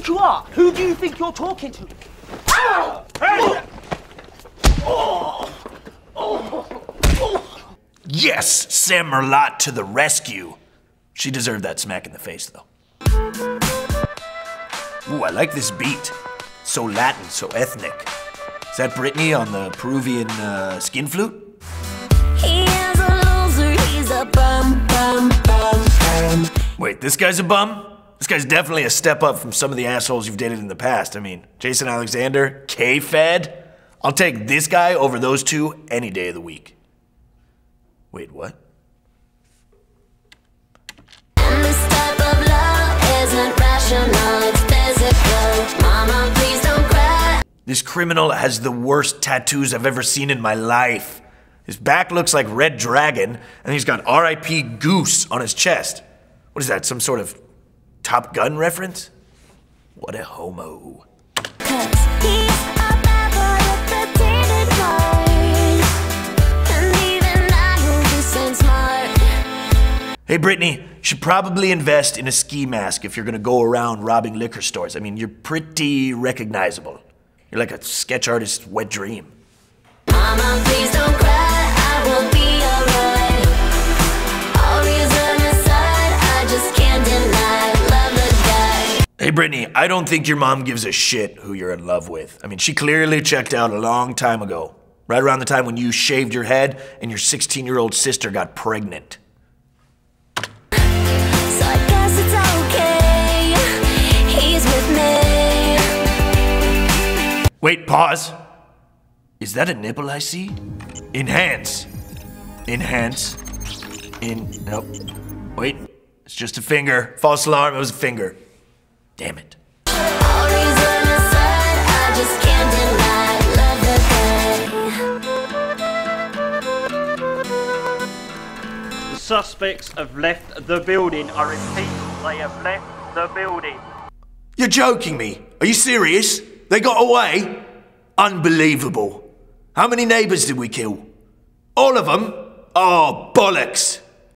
think you are? Who do you think you're talking to? Yes, Sam Merlot to the rescue. She deserved that smack in the face, though. Ooh, I like this beat. So Latin, so ethnic. Is that Britney on the Peruvian uh, skin flute? He is a loser, he's a bum, bum, bum, bum. Wait, this guy's a bum? This guy's definitely a step up from some of the assholes you've dated in the past. I mean, Jason Alexander, K-Fed. I'll take this guy over those two any day of the week. Wait, what? This type of love isn't rational, it's physical. Mama, please don't cry. This criminal has the worst tattoos I've ever seen in my life. His back looks like Red Dragon, and he's got RIP Goose on his chest. What is that, some sort of Top Gun reference? What a homo. Cause he's a bad boy with a tainted heart. And even I know this ain't smart. Hey, Britney, you should probably invest in a ski mask if you're gonna go around robbing liquor stores. I mean, you're pretty recognizable. You're like a sketch artist's wet dream. Mama, Hey, Britney, I don't think your mom gives a shit who you're in love with. I mean, she clearly checked out a long time ago, right around the time when you shaved your head and your 16 year old sister got pregnant. So I guess it's okay. He's with me. Wait, pause. Is that a nipple I see? Enhance. Enhance. In. Nope. Wait. It's just a finger. False alarm. It was a finger. Damn it. All reason aside, I just can't deny. Love the. The suspects have left the building. I repeat, they have left the building. You're joking me. Are you serious? They got away? Unbelievable. How many neighbors did we kill? All of them? Oh, bollocks.